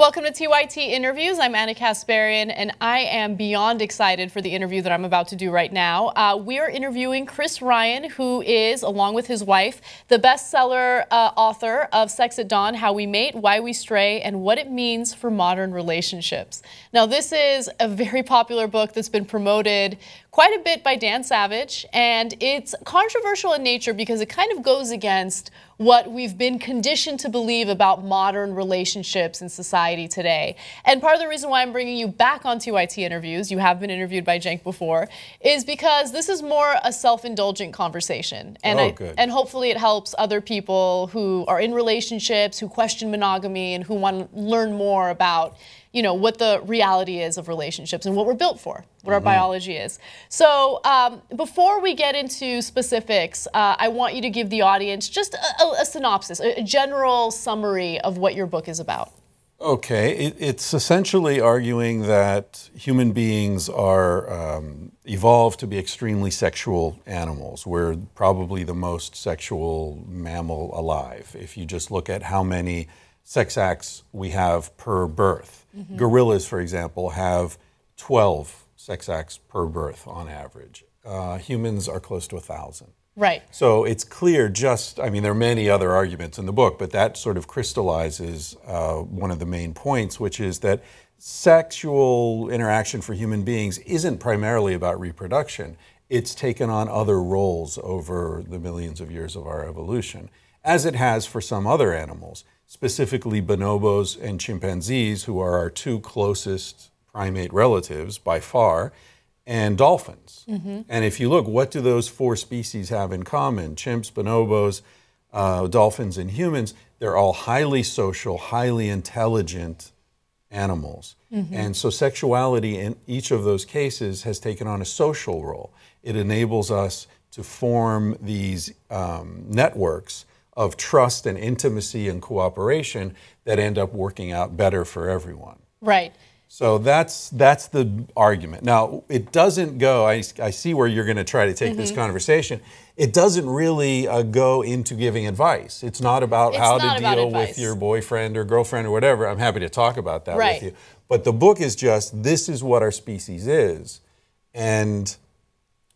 Welcome to TYT Interviews. I'm Ana Kasparian, and I am beyond excited for the interview that I'm about to do right now. Uh, we are interviewing Chris Ryan, who is, along with his wife, the bestseller uh, author of Sex at Dawn How We Mate, Why We Stray, and What It Means for Modern Relationships. Now, this is a very popular book that's been promoted quite a bit by Dan Savage, and it's controversial in nature because it kind of goes against what we've been conditioned to believe about modern relationships in society today. And part of the reason why I'm bringing you back on TYT interviews, you have been interviewed by Cenk before, is because this is more a self-indulgent conversation. And, oh, I, good. and hopefully it helps other people who are in relationships, who question monogamy, and who want to learn more about you know what the reality is of relationships and what we're built for, what our biology is. So um, before we get into specifics, uh, I want you to give the audience just a, a, a synopsis, a, a general summary of what your book is about. Okay, it, it's essentially arguing that human beings are um, evolved to be extremely sexual animals. We're probably the most sexual mammal alive. If you just look at how many sex acts we have per birth. Gorillas, for example, have 12 sex acts per birth on average. Uh, humans are close to a thousand. Right. So it's clear just, I mean, there are many other arguments in the book, but that sort of crystallizes uh, one of the main points, which is that sexual interaction for human beings isn't primarily about reproduction. It's taken on other roles over the millions of years of our evolution, as it has for some other animals, specifically bonobos and chimpanzees, who are our two closest primate relatives by far and dolphins. And if you look, what do those four species have in common? Chimps, bonobos, uh, dolphins, and humans. They're all highly social, highly intelligent animals. And so sexuality in each of those cases has taken on a social role. It enables us to form these um, networks of trust and intimacy and cooperation that end up working out better for everyone. Right. So that's that's the argument. Now it doesn't go. I, I see where you're going to try to take Mm-hmm. this conversation. It doesn't really uh, go into giving advice. It's not about It's how not to about deal advice. with your boyfriend or girlfriend or whatever. I'm happy to talk about that Right. with you. But the book is just this is what our species is, and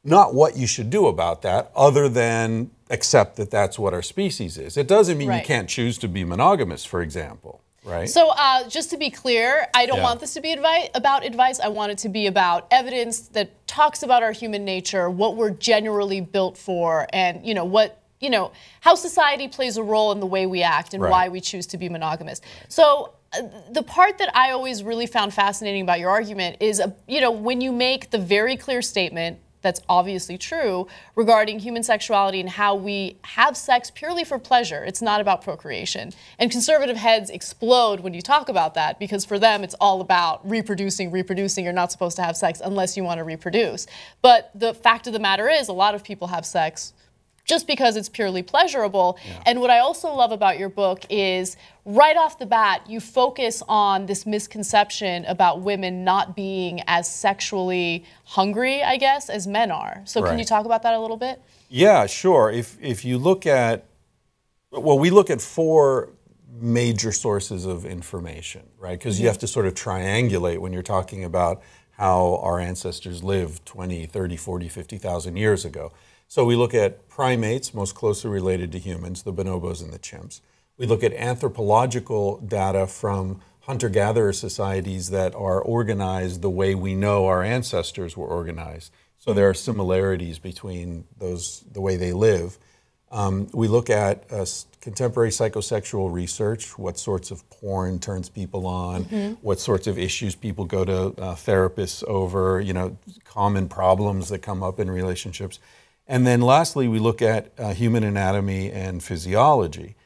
not what you should do about that, other than accept that that's what our species is. It doesn't mean Right. you can't choose to be monogamous, for example, right? So, uh, just to be clear, I don't Yeah. want this to be advi- about advice. I want it to be about evidence that talks about our human nature, what we're generally built for, and you know what you know how society plays a role in the way we act and Right. why we choose to be monogamous. So. uh, The part that I always really found fascinating about your argument is, uh, you know, when you make the very clear statement that's obviously true regarding human sexuality and how we have sex purely for pleasure. It's not about procreation. And conservative heads explode when you talk about that because for them it's all about reproducing, reproducing. You're not supposed to have sex unless you want to reproduce. But the fact of the matter is, a lot of people have sex just because it's purely pleasurable. And what I also love about your book is right off the bat, you focus on this misconception about women not being as sexually hungry, I guess, as men are. So can you talk about that a little bit? Yeah, sure. If if you look at well, we look at four major sources of information, right? Because you mm-hmm. have to sort of triangulate when you're talking about how our ancestors lived 20, 30, 40, 50,000 years ago. So we look at primates, most closely related to humans, the bonobos and the chimps. We look at anthropological data from hunter gatherer societies that are organized the way we know our ancestors were organized. So there are similarities between those, the way they live. Um, we look at uh, contemporary psychosexual research, what sorts of porn turns people on, what sorts of issues people go to uh, therapists over, you know, common problems that come up in relationships. And then lastly, we look at uh, human anatomy and physiology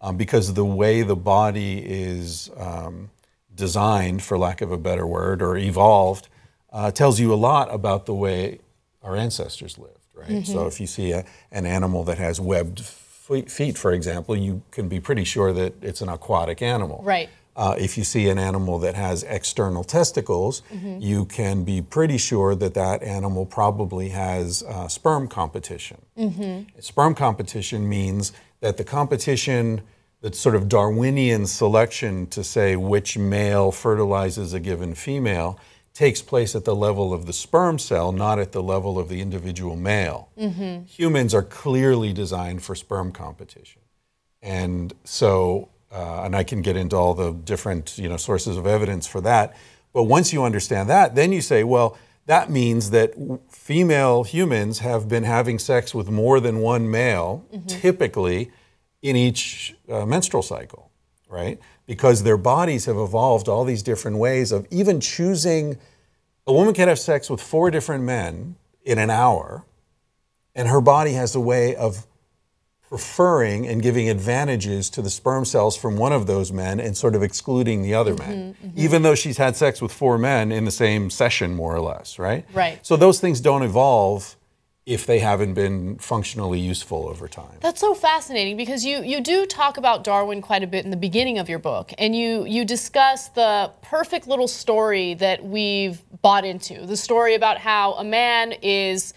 um, because the way the body is um, designed, for lack of a better word, or evolved, uh, tells you a lot about the way our ancestors lived, right? So if you see a, an animal that has webbed feet, for example, you can be pretty sure that it's an aquatic animal. Right. Uh, if you see an animal that has external testicles, Mm-hmm. you can be pretty sure that that animal probably has uh, sperm competition. Mm-hmm. Sperm competition means that the competition, the sort of Darwinian selection to say which male fertilizes a given female takes place at the level of the sperm cell, not at the level of the individual male. Humans are clearly designed for sperm competition. And so, uh, and I can get into all the different you know, sources of evidence for that. But once you understand that, then you say, well, that means that female humans have been having sex with more than one male, typically in each uh, menstrual cycle, right? Because their bodies have evolved all these different ways of even choosing. A woman can have sex with four different men in an hour, and her body has a way of preferring and giving advantages to the sperm cells from one of those men and sort of excluding the other men, mm-hmm, mm-hmm. even though she's had sex with four men in the same session, more or less, right? Right. So those things don't evolve if they haven't been functionally useful over time. That's so fascinating because you you do talk about Darwin quite a bit in the beginning of your book, and you you discuss the perfect little story that we've bought into. The story about how a man is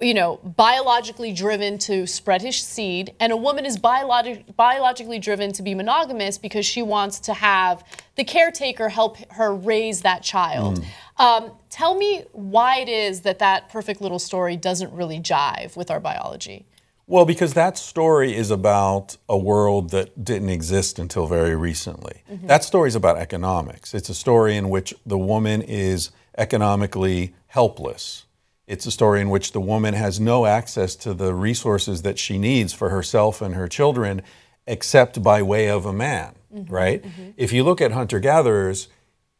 you know, biologically driven to spread his seed, and a woman is biologi- biologically driven to be monogamous because she wants to have the caretaker help her raise that child. Um, tell me why it is that that perfect little story doesn't really jive with our biology. Well, because that story is about a world that didn't exist until very recently. That story is about economics. It's a story in which the woman is economically helpless. It's a story in which the woman has no access to the resources that she needs for herself and her children except by way of a man, right? If you look at hunter gatherers,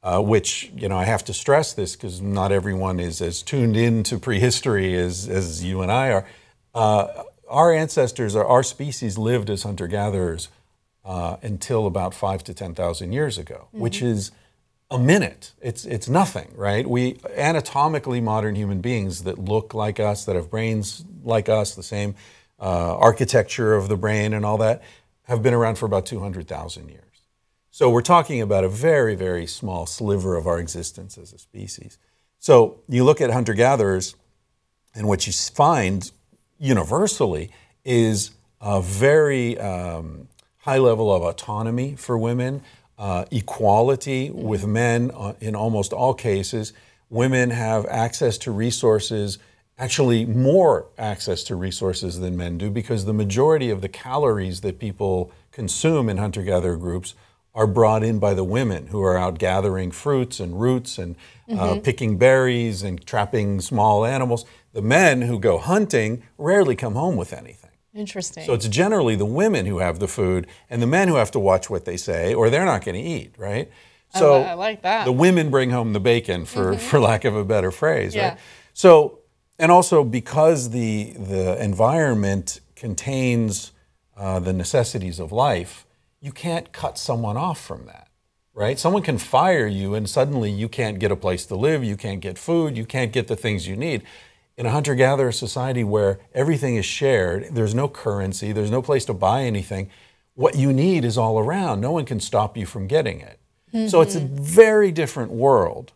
uh, which you know I have to stress this because not everyone is as tuned into prehistory as, as you and I are. Uh, our ancestors, our, our species, lived as hunter gatherers uh, until about five to ten thousand years ago, which is a minute. It's it's nothing, right? We anatomically modern human beings that look like us, that have brains like us, the same uh, architecture of the brain and all that, have been around for about two hundred thousand years. So we're talking about a very, very small sliver of our existence as a species. So you look at hunter gatherers, and what you find universally is a very um, high level of autonomy for women, uh, equality with men uh, in almost all cases. Women have access to resources, actually more access to resources than men do, because the majority of the calories that people consume in hunter gatherer groups are brought in by the women who are out gathering fruits and roots and uh, picking berries and trapping small animals. The men who go hunting rarely come home with anything. Interesting. So it's generally the women who have the food and the men who have to watch what they say or they're not going to eat, right? So I like that. the women bring home the bacon for, for lack of a better phrase, Yeah. right? So and also because the the environment contains uh, the necessities of life, you can't cut someone off from that, right? Someone can fire you and suddenly you can't get a place to live, you can't get food, you can't get the things you need. In a hunter gatherer society where everything is shared, there's no currency, there's no place to buy anything, what you need is all around. No one can stop you from getting it. So it's a mm-hmm. very different world.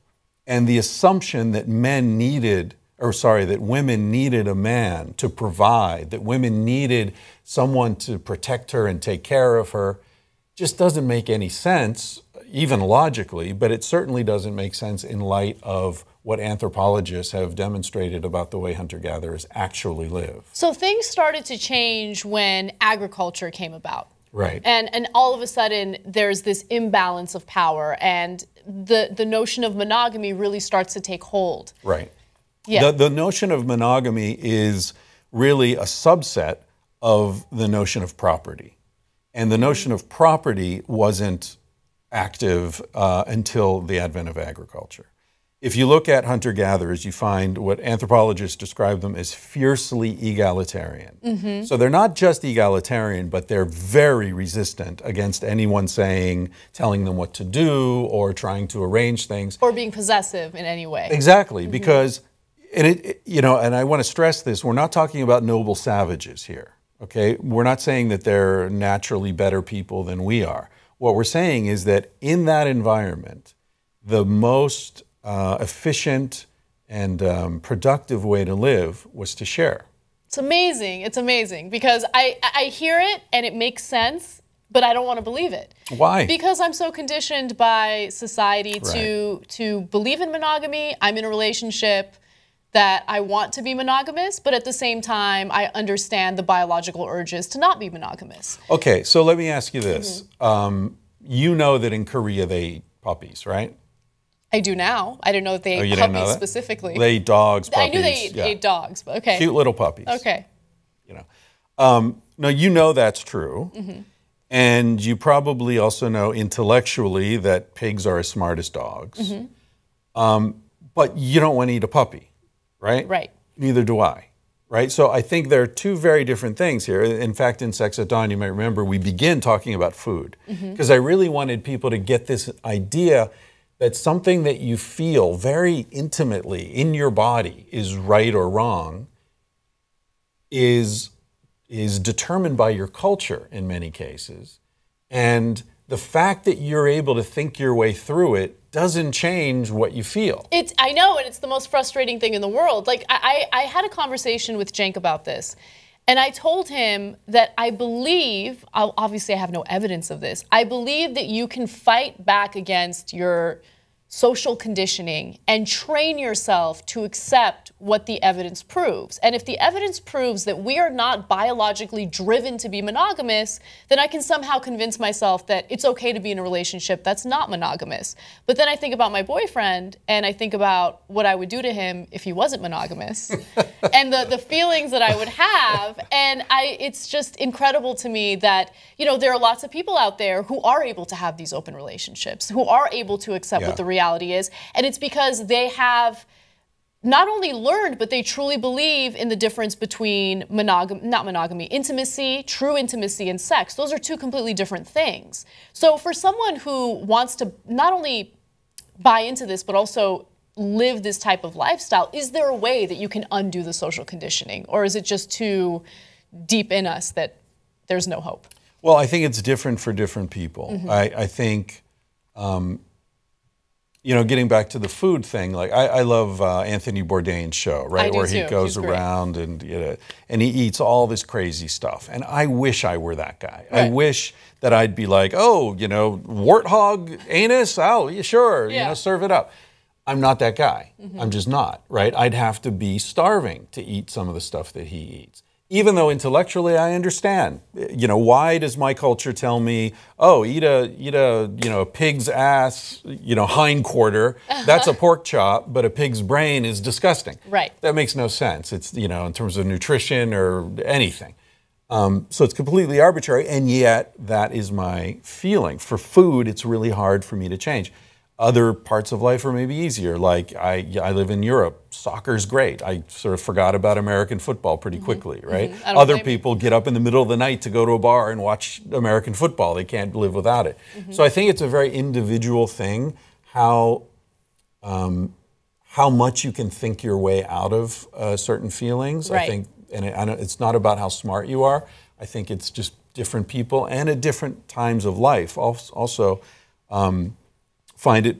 And the assumption that men needed, or sorry, that women needed a man to provide, that women needed someone to protect her and take care of her, just doesn't make any sense, even logically, but it certainly doesn't make sense in light of what anthropologists have demonstrated about the way hunter gatherers actually live. so things started to change when agriculture came about. Right. And and all of a sudden there's this imbalance of power and the the notion of monogamy really starts to take hold. Right. Yeah. The, the notion of monogamy is really a subset of the notion of property. And the notion of property wasn't active uh, until the advent of agriculture. If you look at hunter gatherers, you find what anthropologists describe them as fiercely egalitarian. Mm-hmm. So they're not just egalitarian, but they're very resistant against anyone saying, telling them what to do or trying to arrange things. or being possessive in any way. Exactly, mm-hmm. because and it, it- you know, and I want to stress this: we're not talking about noble savages here. Okay, we're not saying that they're naturally better people than we are. What we're saying is that in that environment, the most uh, efficient and um, productive way to live was to share. It's amazing. It's amazing because I I hear it and it makes sense but I don't want to believe it. Why? Because I'm so conditioned by society to to believe in monogamy. I'm in a relationship that I want to be monogamous, but at the same time, I understand the biological urges to not be monogamous. Okay, so let me ask you this. Mm-hmm. Um, you know that in Korea they eat puppies, right? I do now. I didn't know that they Oh, ate puppies specifically. They eat dogs, puppies. I knew they ate, yeah. ate dogs, but okay. Cute little puppies. Okay. You know. Um, now you know that's true, Mm-hmm. and you probably also know intellectually that pigs are as smart as dogs. Mm-hmm. Um, but you don't want to eat a puppy, right? Right. Neither do I. Right? So I think there are two very different things here. In fact, in Sex at Dawn, you might remember we begin talking about food Mm-hmm. because I really wanted people to get this idea that something that you feel very intimately in your body is right or wrong is is determined by your culture in many cases. And the fact that you're able to think your way through it doesn't change what you feel. It's I know, and it's the most frustrating thing in the world. Like I, I, had a conversation with Cenk about this, and I told him that I believe, obviously I have no evidence of this. I believe that you can fight back against your social conditioning and train yourself to accept what the evidence proves. And if the evidence proves that we are not biologically driven to be monogamous, then I can somehow convince myself that it's okay to be in a relationship that's not monogamous. But then I think about my boyfriend and I think about what I would do to him if he wasn't monogamous and the, the feelings that I would have. And I it's just incredible to me that, you know, there are lots of people out there who are able to have these open relationships, who are able to accept Yeah. what the reality is. And it's because they have not only learned, but they truly believe in the difference between monogamy, not monogamy, intimacy, true intimacy, and sex. Those are two completely different things. So for someone who wants to not only buy into this, but also live this type of lifestyle, is there a way that you can undo the social conditioning? Or is it just too deep in us that there's no hope? Well, I think it's different for different people. Mm-hmm. I, I think, um, you know, getting back to the food thing, like I, I love uh, Anthony Bourdain's show, right, where he too. goes He's great. around and you know, and he eats all this crazy stuff. And I wish I were that guy. I wish that I'd be like, oh, you know, warthog anus, oh, yeah, sure, you know, serve it up. I'm not that guy. Mm-hmm. I'm just not, right? I'd have to be starving to eat some of the stuff that he eats. Even though intellectually I understand. You know, why does my culture tell me, "Oh, eat a eat a, you know, a pig's ass, you know, hind quarter. That's a pork chop, but a pig's brain is disgusting." Right. That makes no sense. It's, you know, in terms of nutrition or anything. Um, so it's completely arbitrary, and yet that is my feeling. For food, it's really hard for me to change. Other parts of life are maybe easier. Like I, I live in Europe. Soccer's great. I sort of forgot about American football pretty quickly, right? I don't Other people get up in the middle of the night to go to a bar and watch American football. They can't live without it. So I think it's a very individual thing how how much you can think your way out of uh, certain feelings. I think, and it, I it's not about how smart you are. I think it's just different people and at different times of life also um, find it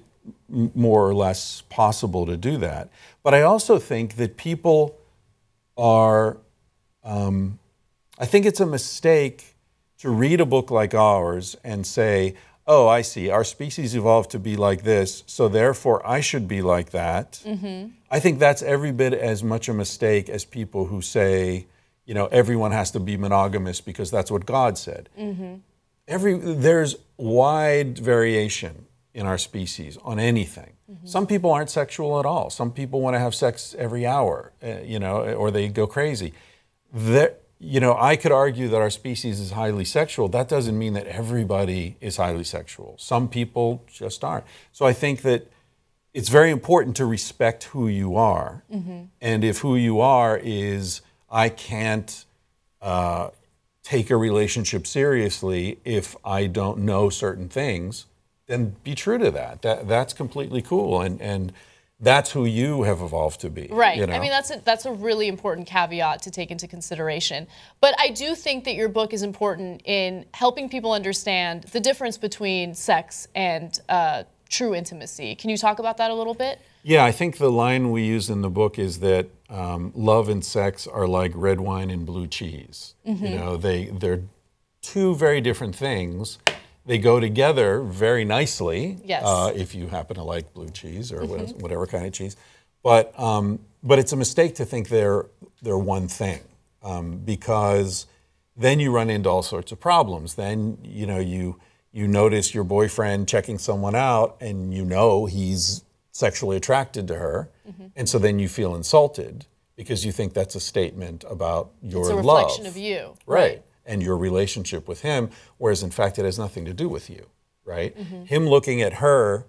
more or less possible to do that. But I also think that people are. Um, I think it's a mistake to read a book like ours and say, oh, I see, our species evolved to be like this, so therefore I should be like that. I think that's every bit as much a mistake as people who say, you know, everyone has to be monogamous because that's what God said. Every, there's wide variation in our species on anything. Some people aren't sexual at all. Some people want to have sex every hour, uh, you know, or they go crazy. There, you know, I could argue that our species is highly sexual. That doesn't mean that everybody is highly sexual. Some people just aren't. So I think that it's very important to respect who you are. And if who you are is, I can't uh, take a relationship seriously if I don't know certain things, then be true to that. that that's completely cool. And, and that's who you have evolved to be. Right. you know? I mean, that's a, that's a really important caveat to take into consideration. But I do think that your book is important in helping people understand the difference between sex and uh, true intimacy. Can you talk about that a little bit? Yeah, I think the line we use in the book is that um, love and sex are like red wine and blue cheese. You know, they they're two very different things. They go together very nicely. Yes. Uh, if you happen to like blue cheese or whatever, whatever kind of cheese, but um, but it's a mistake to think they're they're one thing um, because then you run into all sorts of problems. Then you know you you notice your boyfriend checking someone out, and you know he's sexually attracted to her, and so then you feel insulted because you think that's a statement about your love. It's a love, reflection of you. right? And your relationship with him, whereas in fact it has nothing to do with you, right? Mm-hmm. Him looking at her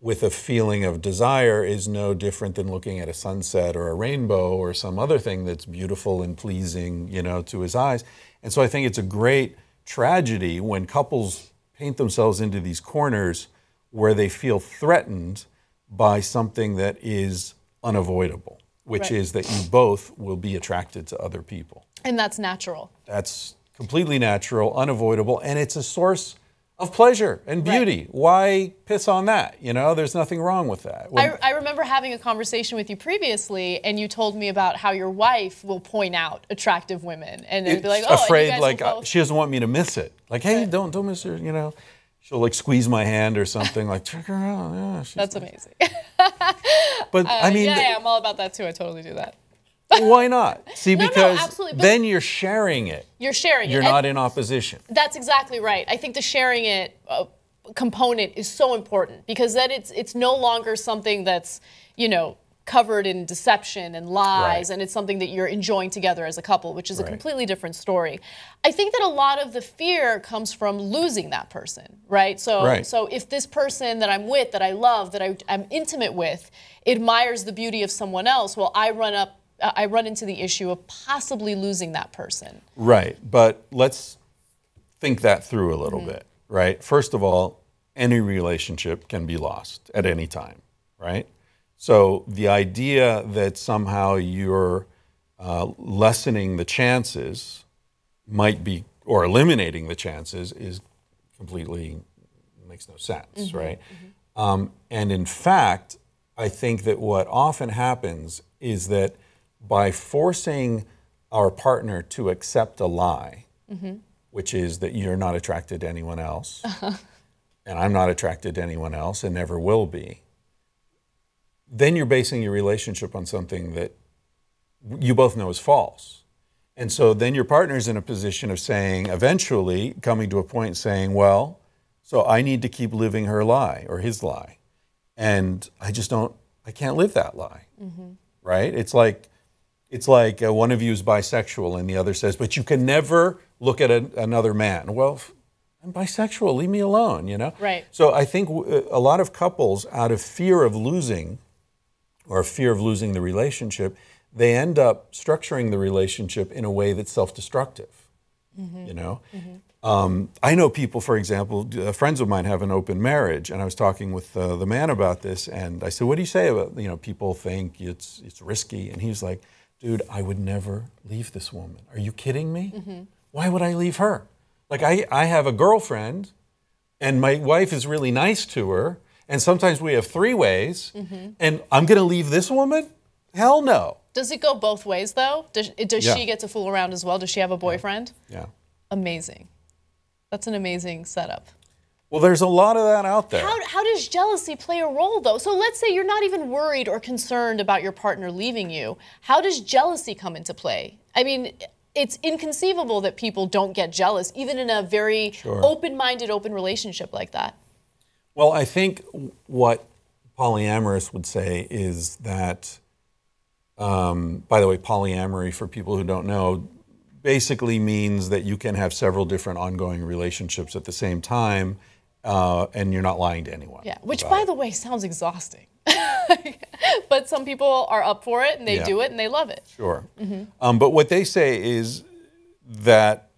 with a feeling of desire is no different than looking at a sunset or a rainbow or some other thing that's beautiful and pleasing, you know, to his eyes. And so I think it's a great tragedy when couples paint themselves into these corners where they feel threatened by something that is unavoidable, which Right. is that you both will be attracted to other people. And that's natural. That's completely natural, unavoidable, and it's a source of pleasure and Right. beauty. Why piss on that? You know, there's nothing wrong with that. When- I, I remember having a conversation with you previously, and you told me about how your wife will point out attractive women and then be like, "Oh, afraid like uh, she doesn't want me to miss it. Like, hey, don't don't miss her. You know, she'll like squeeze my hand or something. Like, check her out. Yeah, she's That's amazing. But I mean, yeah, yeah, I'm all about that too. I totally do that. Why not? See, no, because absolutely, then you're sharing it. You're sharing it. You're and not in opposition. That's exactly right. I think the sharing it uh, component is so important because then it's it's no longer something that's you know covered in deception and lies, Right. and it's something that you're enjoying together as a couple, which is a completely different story. I think that a lot of the fear comes from losing that person, right? So Right. so if this person that I'm with, that I love, that I, I'm intimate with, admires the beauty of someone else, well, I run up. I run into the issue of possibly losing that person. Right. But let's think that through a little Mm-hmm. bit, right? First of all, any relationship can be lost at any time, right? So the idea that somehow you're uh, lessening the chances might be, or eliminating the chances, is completely makes no sense, right? Um, and in fact, I think that what often happens is that by forcing our partner to accept a lie, mm-hmm. which is that you're not attracted to anyone else, uh-huh. and I'm not attracted to anyone else and never will be, then you're basing your relationship on something that you both know is false. And so then your partner's in a position of saying, eventually coming to a point saying, well, so I need to keep living her lie or his lie. And I just don't, I can't live that lie. Mm-hmm. Right? It's like, it's like uh, one of you is bisexual and the other says, but you can never look at a, another man. Well, I'm bisexual, leave me alone, you know? Right. So I think w- a lot of couples, out of fear of losing or fear of losing the relationship, they end up structuring the relationship in a way that's self-destructive. You know, um, I know people, for example, uh, friends of mine have an open marriage, and I was talking with uh, the man about this, and I said, "What do you say about you know people think it's it's risky?" And he's like, "Dude, I would never leave this woman. Are you kidding me? Mm-hmm. Why would I leave her? Like I I have a girlfriend, and my wife is really nice to her, and sometimes we have three ways, mm-hmm. and I'm going to leave this woman? Hell no. Does it go both ways though? Does, does Yeah. she get to fool around as well? Does she have a boyfriend? Yeah. Amazing. That's an amazing setup. Well, there's a lot of that out there. How, how does jealousy play a role though? So let's say you're not even worried or concerned about your partner leaving you. How does jealousy come into play? I mean, it's inconceivable that people don't get jealous, even in a very Sure. open minded, open relationship like that. Well, I think what polyamorous would say is that, um, by the way, polyamory, for people who don't know, basically means that you can have several different ongoing relationships at the same time, uh, and you're not lying to anyone. Yeah, which by it. the way sounds exhausting. but some people are up for it and they Yeah. do it and they love it. Sure. Um, but what they say is that,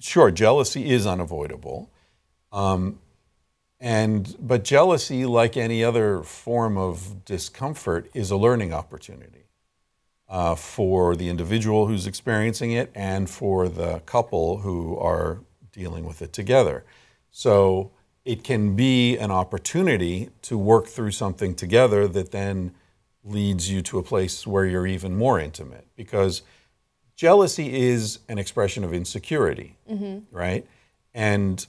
sure, jealousy is unavoidable. Um, and but jealousy, like any other form of discomfort, is a learning opportunity uh, for the individual who's experiencing it and for the couple who are dealing with it together. So it can be an opportunity to work through something together that then leads you to a place where you're even more intimate. Because jealousy is an expression of insecurity, mm-hmm. right? And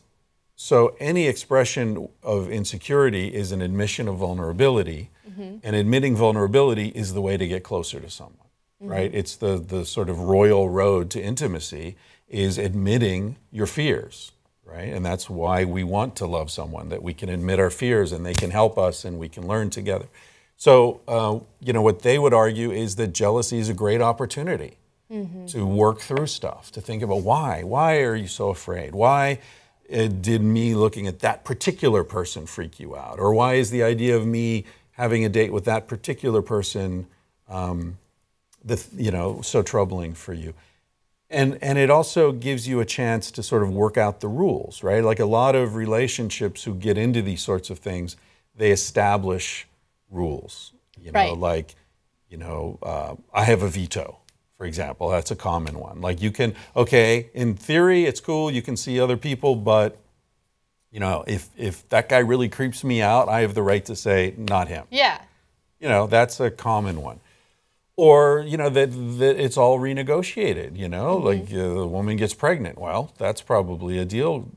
so any expression of insecurity is an admission of vulnerability, mm-hmm. and admitting vulnerability is the way to get closer to someone, mm-hmm. right? It's the the sort of royal road to intimacy is admitting your fears, right? And that's why we want to love someone that we can admit our fears and they can help us and we can learn together. So, uh, you know, what they would argue is that jealousy is a great opportunity to work through stuff, to think about why. Why are you so afraid? Why uh, did me looking at that particular person freak you out? Or why is the idea of me having a date with that particular person, um, the, you know, so troubling for you? And, and it also gives you a chance to sort of work out the rules, right? Like a lot of relationships who get into these sorts of things, they establish rules. You know, Right. like, you know, uh, I have a veto, for example. That's a common one. Like you can, okay, in theory, it's cool. You can see other people, but you know, if if that guy really creeps me out, I have the right to say not him. Yeah. You know, that's a common one. Or you know that that it's all renegotiated. You know, Mm-hmm. like uh, the woman gets pregnant. Well, that's probably a deal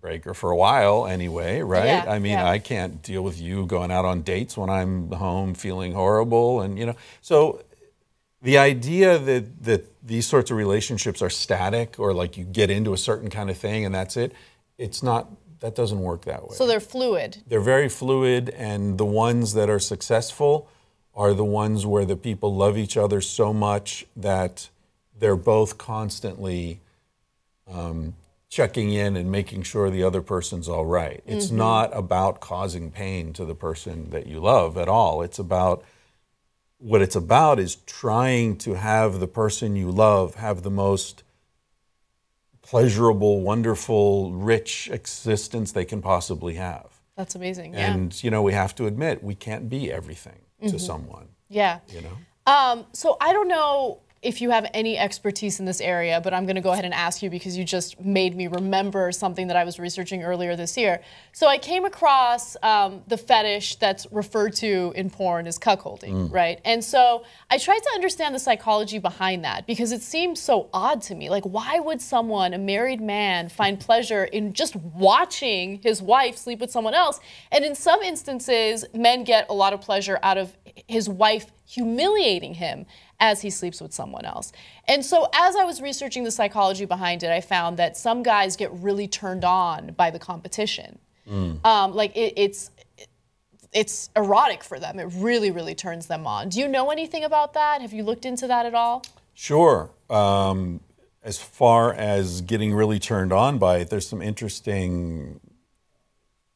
breaker for a while anyway, right? Yeah, I mean, yeah. I can't deal with you going out on dates when I'm home feeling horrible, and you know, so the idea that that these sorts of relationships are static or like you get into a certain kind of thing and that's it, it's not. That doesn't work that way So they're fluid. they're very fluid and the ones that are successful are the ones where the people love each other so much that they're both constantly um, checking in and making sure the other person's all right. It's not about causing pain to the person that you love at all. It's about what it's about is trying to have the person you love have the most pleasurable, wonderful, rich existence they can possibly have. That's amazing. Yeah. And you know, we have to admit we can't be everything to someone. yeah. You know. Um, so I don't know if you have any expertise in this area, but I'm going to go ahead and ask you because you just made me remember something that I was researching earlier this year. So I came across um, the fetish that's referred to in porn as cuckolding, right? And so I tried to understand the psychology behind that because it seems so odd to me. Like, why would someone, a married man, find pleasure in just watching his wife sleep with someone else? And in some instances, men get a lot of pleasure out of his wife humiliating him as he sleeps with someone else. And so, as I was researching the psychology behind it, I found that some guys get really turned on by the competition. Um, like it, it's it's erotic for them. It really, really turns them on. Do you know anything about that? Have you looked into that at all? Sure. Um, as far as getting really turned on by it, there's some interesting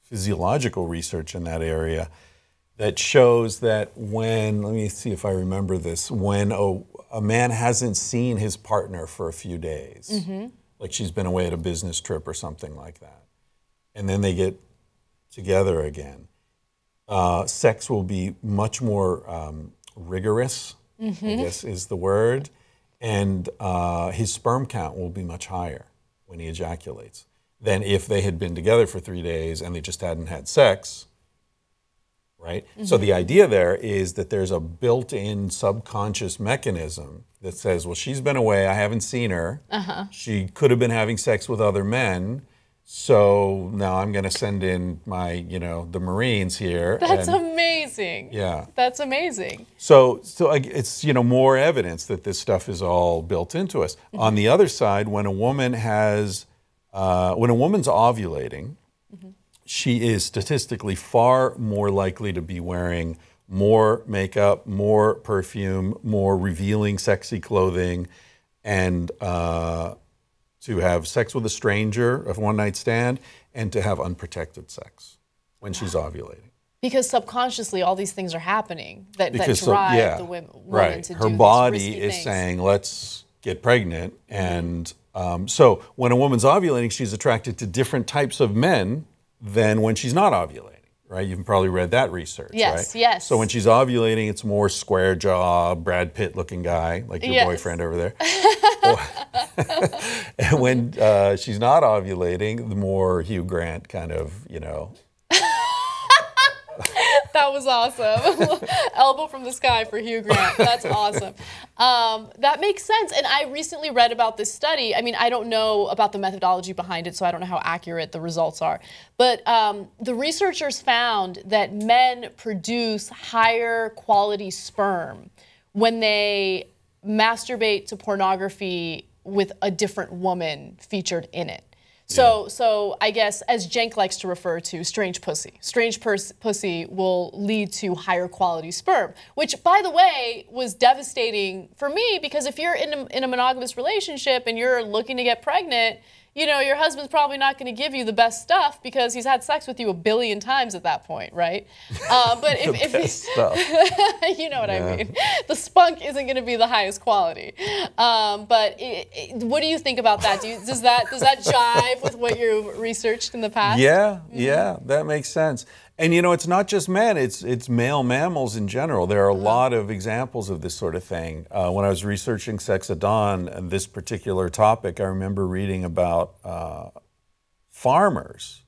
physiological research in that area that shows that when, let me see if I remember this, when a, a man hasn't seen his partner for a few days, like she's been away at a business trip or something like that, and then they get together again, uh, sex will be much more um, rigorous, I guess is the word, and uh, his sperm count will be much higher when he ejaculates than if they had been together for three days and they just hadn't had sex. Right? So mm-hmm. the idea there is that there's a built in subconscious mechanism that says, well, she's been away, I haven't seen her. Uh-huh. She could have been having sex with other men. So now I'm going to send in my, you know, the Marines here. That's and- amazing. yeah. That's amazing. So, so it's you know more evidence that this stuff is all built into us. On mm-hmm. the other side, when a woman has, uh, when a woman's ovulating, she is statistically far more likely to be wearing more makeup, more perfume, more revealing, sexy clothing, and uh, to have sex with a stranger, a one night stand, and to have unprotected sex when she's ovulating. Because subconsciously, all these things are happening that, that because so- drive yeah, the women, woman right. to Her body is things. saying, "Let's get pregnant," and um, so when a woman's ovulating, she's attracted to different types of men than when she's not ovulating. Right? You've probably read that research. Yes, right? yes. So when she's ovulating, it's more square jaw, Brad Pitt looking guy, like your Yes. boyfriend over there. and when uh, she's not ovulating, the more Hugh Grant kind of, you know, That was awesome. Elbow from the sky for Hugh Grant. That's awesome. Um, that makes sense. And I recently read about this study. I mean, I don't know about the methodology behind it, so I don't know how accurate the results are. But um, the researchers found that men produce higher quality sperm when they masturbate to pornography with a different woman featured in it. So, so I guess as Cenk likes to refer to, strange pussy. Strange pussy will lead to higher quality sperm, which, by the way, was devastating for me because if you're in a, in a monogamous relationship and you're looking to get pregnant, you know your husband's probably not going to give you the best stuff because he's had sex with you a billion times at that point, right? Uh, but if, if Best he, stuff. you know what I mean. The spunk isn't going to be the highest quality. Um, but i i what do you think about that? Do you, does that does that jive with what you've researched in the past? Yeah, yeah, that makes sense. And you know, it's not just men; it's it's male mammals in general. There are a lot of examples of this sort of thing. Uh, when I was researching sex at dawn and this particular topic, I remember reading about uh, farmers,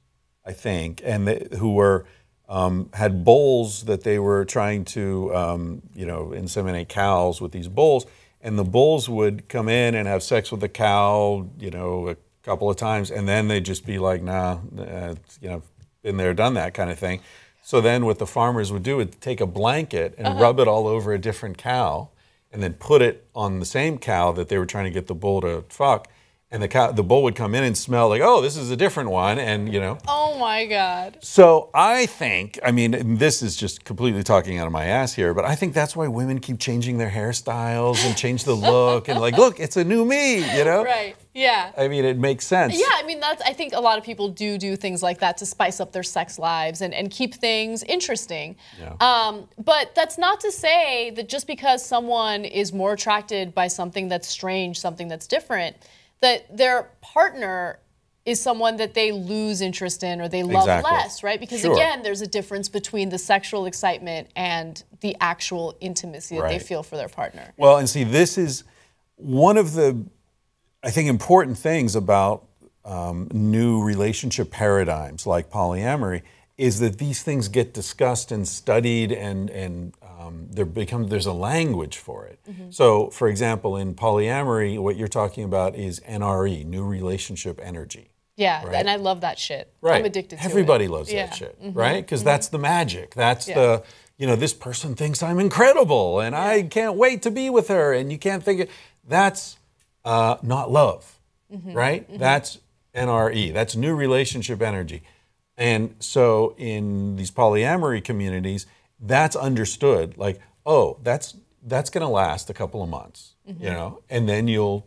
I think, and they, who were um, had bulls that they were trying to, um, you know, inseminate cows with these bulls, and the bulls would come in and have sex with the cow, you know, a couple of times, and then they'd just be like, nah, uh, you know, been there, done that kind of thing. So then, what the farmers would do would take a blanket and uh-huh. rub it all over a different cow, and then put it on the same cow that they were trying to get the bull to fuck. And the cow, the bull would come in and smell like, oh, this is a different one, and you know. Oh my God. So I think, I mean, this is just completely talking out of my ass here, but I think that's why women keep changing their hairstyles and change the look and like, look, it's a new me, you know? Right. Yeah. I mean, it makes sense. Yeah, I mean that's I think a lot of people do do things like that to spice up their sex lives and, and keep things interesting. Yeah. Um, but that's not to say that just because someone is more attracted by something that's strange, something that's different, that their partner is someone that they lose interest in or they love Exactly. less, right? Because Sure. again, there's a difference between the sexual excitement and the actual intimacy that they feel for their partner. Well, and see, this is one of the, I think, important things about um, new relationship paradigms like polyamory is that these things get discussed and studied, and and um, there become there's a language for it. So, for example, in polyamory, what you're talking about is NRE, new relationship energy. Yeah, Right. and I love that shit. Right. I'm addicted to Everybody it. loves Yeah. Mm-hmm. that shit, right? Because that's the magic. That's Yeah. the, you know, this person thinks I'm incredible and I can't wait to be with her. And you can't think it. That's uh, not love, Mm-hmm. right? That's NRE. That's new relationship energy. And so in these polyamory communities, that's understood. Like, oh, that's that's going to last a couple of months, Mm-hmm. you know, and then you'll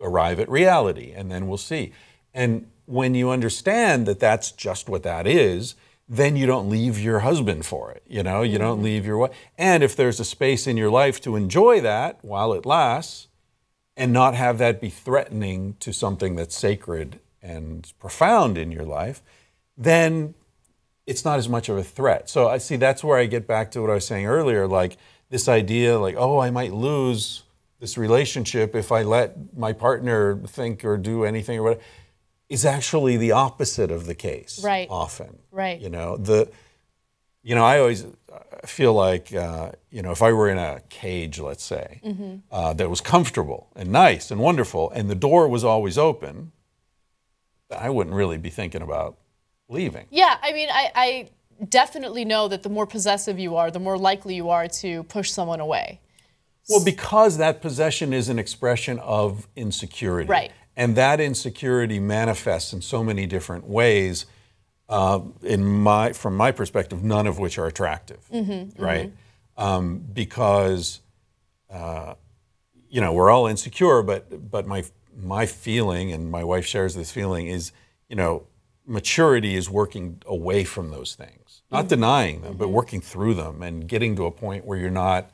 arrive at reality and then we'll see. And when you understand that that's just what that is, then you don't leave your husband for it. You know, you don't leave your wife. And if there's a space in your life to enjoy that while it lasts and not have that be threatening to something that's sacred and profound in your life, then it's not as much of a threat. So I see that's where I get back to what I was saying earlier, like this idea, like, oh, I might lose this relationship if I let my partner think or do anything or whatever, is actually the opposite of the case. Right. Often. Right. You know the. You know, I always feel like, uh, you know, if I were in a cage, let's say, Mm-hmm. uh, that was comfortable and nice and wonderful, and the door was always open, I wouldn't really be thinking about leaving. Yeah, I mean, I, I definitely know that the more possessive you are, the more likely you are to push someone away. Well, because that possession is an expression of insecurity. Right. And that insecurity manifests in so many different ways. Uh, in my, from my perspective, none of which are attractive, right? Um, because, uh, you know, we're all insecure, but but my my feeling, and my wife shares this feeling, is you know, maturity is working away from those things, not mm-hmm. denying them, but mm-hmm. working through them and getting to a point where you're not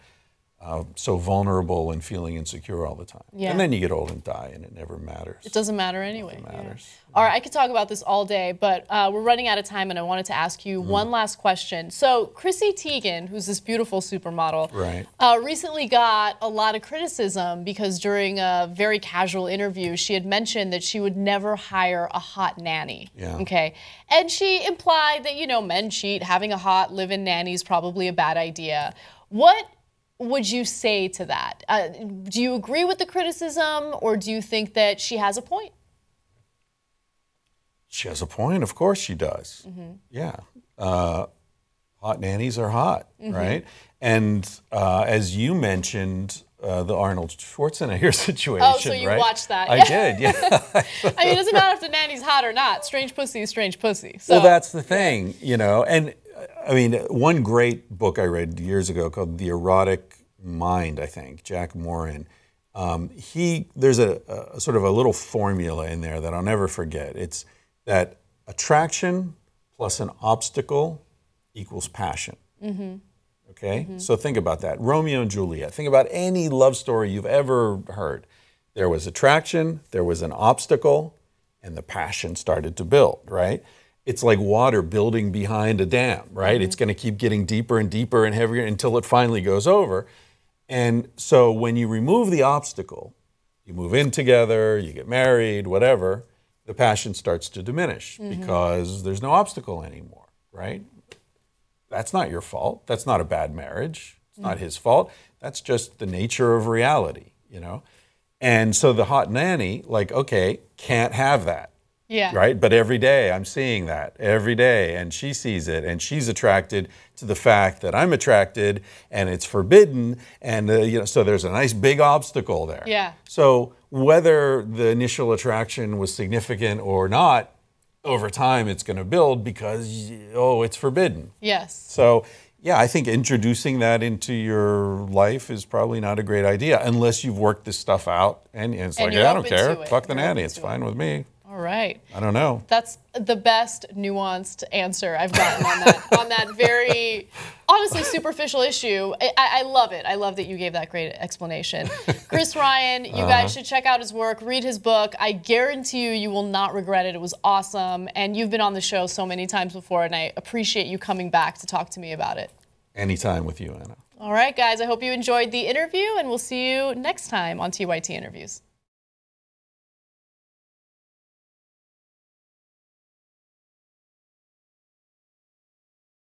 uh, so vulnerable and feeling insecure all the time. Yeah. And then you get old and die, and it never matters. It doesn't matter anyway. yeah. matters. All right, I could talk about this all day, but uh, we're running out of time, and I wanted to ask you Mm-hmm. one last question. So, Chrissy Teigen, who's this beautiful supermodel, Right. uh, recently got a lot of criticism because during a very casual interview, she had mentioned that she would never hire a hot nanny. Yeah. Okay. And she implied that, you know, men cheat, having a hot live in nanny is probably a bad idea. What would you say to that? Uh, do you agree with the criticism, or do you think that she has a point? She has a point. Of course she does. Yeah. Uh, hot nannies are hot, right? And uh, as you mentioned, uh, the Arnold Schwarzenegger situation. Oh, so you right? watched that. I did, yeah. I mean, it doesn't matter if the nanny's hot or not. Strange pussy is strange pussy. So Well, that's the thing, you know. And I mean, one great book I read years ago called The Erotic Mind, I think, Jack Morin. Um, he there's a, a sort of a little formula in there that I'll never forget. It's that attraction plus an obstacle equals passion. Okay, so think about that. Romeo and Juliet. Think about any love story you've ever heard. There was attraction, there was an obstacle, and the passion started to build, right? It's like water building behind a dam, right? It's mm-hmm. going to keep getting deeper and deeper and heavier until it finally goes over. And so when you remove the obstacle, you move in together, you get married, whatever, the passion starts to diminish mm-hmm. because there's no obstacle anymore, right? That's not your fault. That's not a bad marriage. It's not mm. his fault. That's just the nature of reality, you know? And so the hot nanny, like, okay, can't have that, yeah. right? But every day I'm seeing that every day, and she sees it, and she's attracted to the fact that I'm attracted, and it's forbidden, and uh, you know, so there's a nice big obstacle there. Yeah. So whether the initial attraction was significant or not, over time it's going to build because oh, it's forbidden. Yes. So, yeah, I think introducing that into your life is probably not a great idea unless you've worked this stuff out and, and it's And like, yeah, I don't care. it. Fuck the You're nanny. It's fine with me. All right. I don't know. That's the best nuanced answer I've gotten on that on that very honestly superficial issue. I, I love it. I love that you gave that great explanation. Chris Ryan, you Uh-huh. guys should check out his work, read his book. I guarantee you, you will not regret it. It was awesome, and you've been on the show so many times before, and I appreciate you coming back to talk to me about it. Anytime with you, Ana. All right, guys. I hope you enjoyed the interview, and we'll see you next time on TYT Interviews.